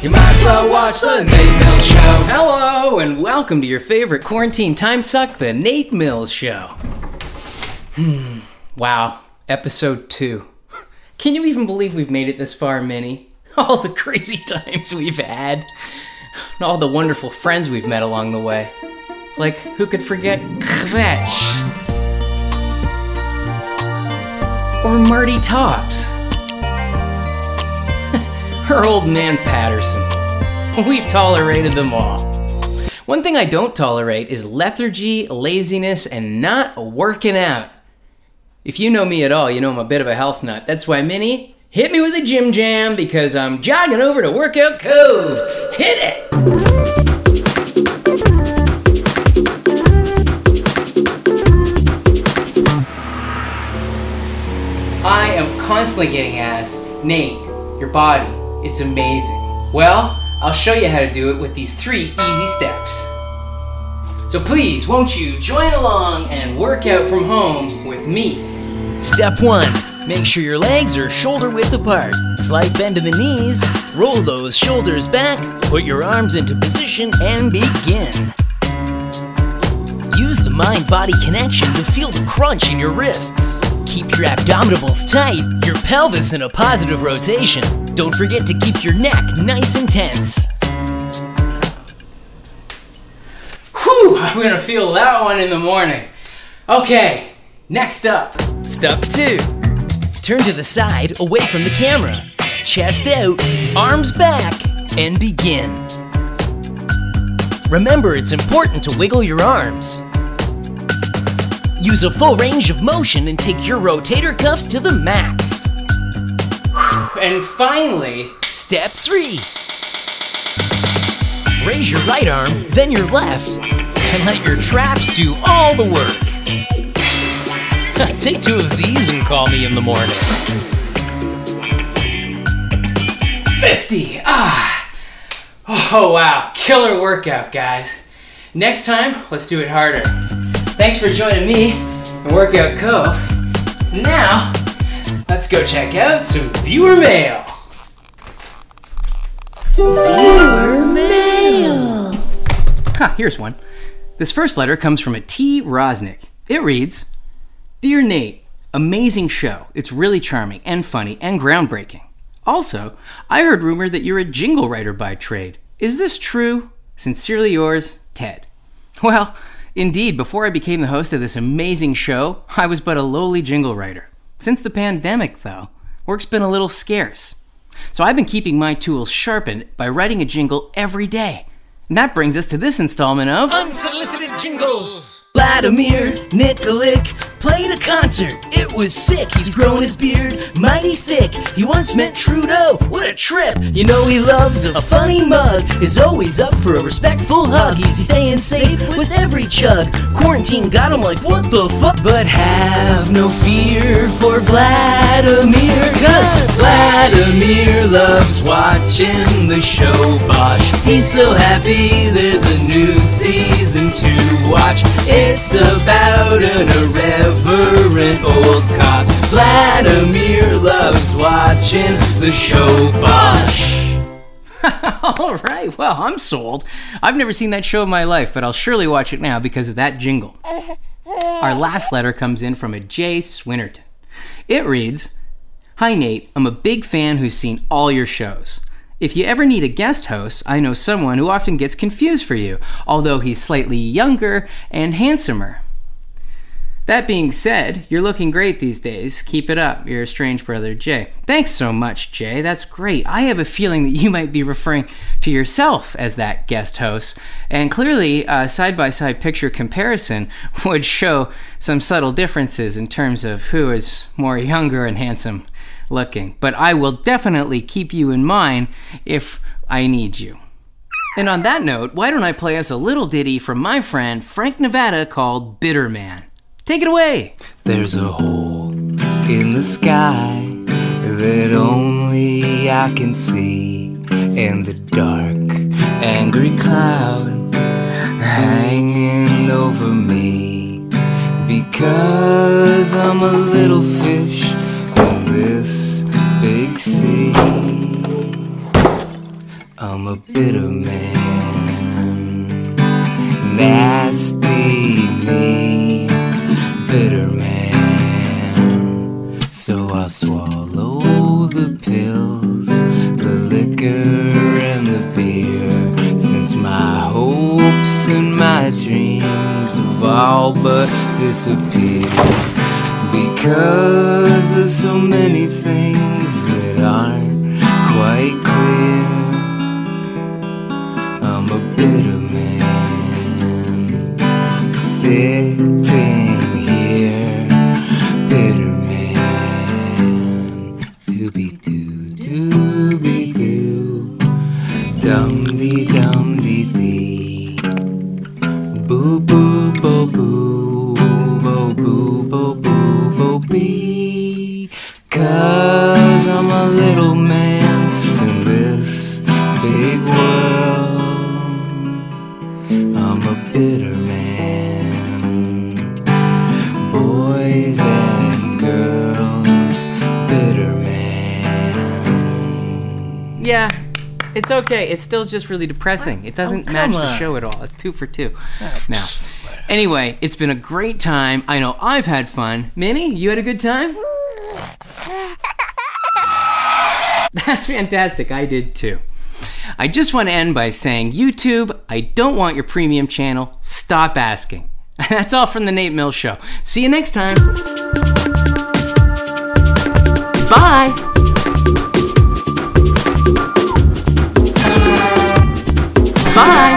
You might as well watch the Nate Mills Show. Hello, and welcome to your favorite quarantine time suck, the Nate Mills Show. Hmm. Wow, episode two. Can you even believe we've made it this far, Minnie? All the crazy times we've had, all the wonderful friends we've met along the way. Like, who could forget Kvetch? Or Marty Tops? Her old man Patterson. We've tolerated them all. One thing I don't tolerate is lethargy, laziness, and not working out. If you know me at all, you know I'm a bit of a health nut. That's why, Minnie, hit me with a gym jam because I'm jogging over to Workout Cove. Hit it! I am constantly getting asked, Nate, your body, it's amazing. Well, I'll show you how to do it with these three easy steps. So please, won't you join along and work out from home with me? Step one, make sure your legs are shoulder width apart. Slight bend to the knees, roll those shoulders back, put your arms into position, and begin. Use the mind body connection to feel the crunch in your wrists. Keep your abdominals tight, your pelvis in a positive rotation. Don't forget to keep your neck nice and tense. Whew, I'm gonna feel that one in the morning. Okay, next up, step two. Turn to the side away from the camera. Chest out, arms back, and begin. Remember, it's important to wiggle your arms. Use a full range of motion and take your rotator cuffs to the max. And finally, step three. Raise your right arm, then your left, and let your traps do all the work. Take two of these and call me in the morning. 50! Ah! Oh wow, killer workout, guys. Next time, let's do it harder. Thanks for joining me in Workout Cove. Now, let's go check out some viewer mail. Viewer mail! Ha, here's one. This first letter comes from a T. Rosnick. It reads Dear Nate, amazing show. It's really charming and funny and groundbreaking. Also, I heard rumor that you're a jingle writer by trade. Is this true? Sincerely yours, Ted. Well, indeed, before I became the host of this amazing show, I was but a lowly jingle writer. Since the pandemic, though, work's been a little scarce. So I've been keeping my tools sharpened by writing a jingle every day. And that brings us to this installment of Unsolicited Jingles. Vladimir Nikolic played a concert. It was sick. He's grown his beard mighty thick. He once met Trudeau. What a trip! You know he loves a funny mug. Is always up for a respectful hug. He's staying safe with every chug. Quarantine got him like what the fuck? But have no fear for Vladimir, cause Vladimir loves watching the show Bosch. He's so happy there's a new season to watch. It's about an irreverent old cop. Vladimir loves watching the show Bosch. All right, well, I'm sold. I've never seen that show in my life, but I'll surely watch it now because of that jingle. Our last letter comes in from a Jay Swinnerton. It reads Hi, Nate. I'm a big fan who's seen all your shows. If you ever need a guest host, I know someone who often gets confused for you, although he's slightly younger and handsomer. That being said, you're looking great these days. Keep it up, your strange brother Jay. Thanks so much, Jay. That's great. I have a feeling that you might be referring to yourself as that guest host, and clearly, a side by side picture comparison would show some subtle differences in terms of who is more younger and handsome looking. But I will definitely keep you in mind if I need you. And on that note, why don't I play us a little ditty from my friend Frank Nevada called Bitter Man? Take it away. There's a hole in the sky that only I can see, and the dark, angry cloud hanging over me. Because I'm a little a bitter man. Nasty me, bitter man. So I'll swallow the pills, the liquor, and the beer. Since my hopes and my dreams have all but disappeared. Because there's so many things that aren't quite sitting here, bitter man. Doobie doo, doobie doo, dum dee dum dee dee. Boo boo boo boo, it's okay. It's still just really depressing. It doesn't Oh, match come the show at all. It's two for two. Now, anyway, it's been a great time. I know I've had fun. Minnie, you had a good time? That's fantastic. I did too. I just want to end by saying, YouTube, I don't want your premium channel. Stop asking. That's all from the Nate Mills Show. See you next time. Bye. Bye.